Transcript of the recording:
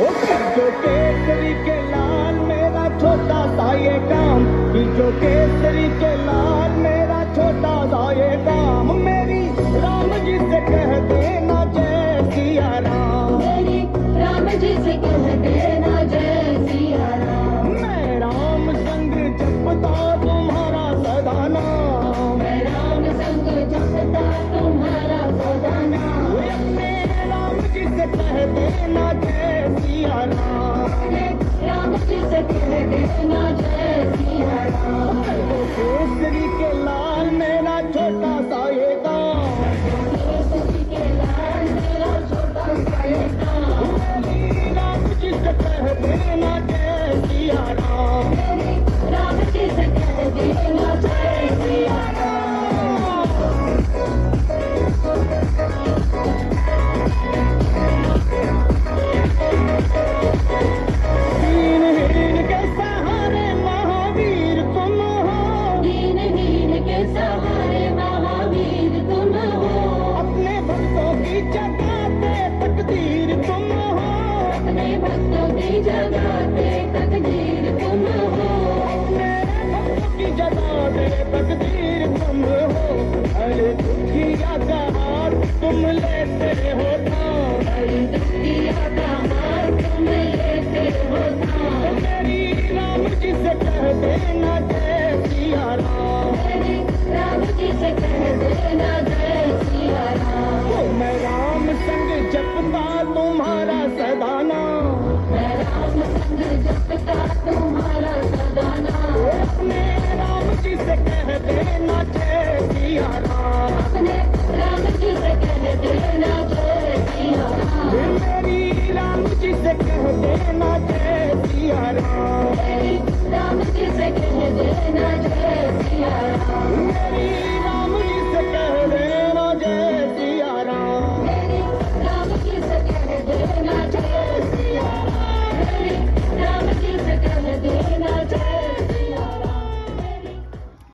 जो केसरी के लाल मेरा छोटा सा ये काम। कि जो केसरी के लाल मेरा छोटा सा ये काम। मेरी राम जी से कह देना जय सिया राम मेरी राम जी से कह देना जय सिया राम मैं राम संग जपता तुम्हारा सदा नाम। मैं राम संग जपता तुम्हारा सदा नाम। अपने राम जी से कह देना जय Este dique अपने भक्तों की जगाते तकदीर तुम हो अपने भक्तों की तुम हो अरे तुम लेते हो तुम। लेते हो तो कह देना जैसी कह देना जय सिया राम राम जी से जय सिया राम मेरी राम देना जय सिया राम राम जी से कह देना राम मेरी राम जी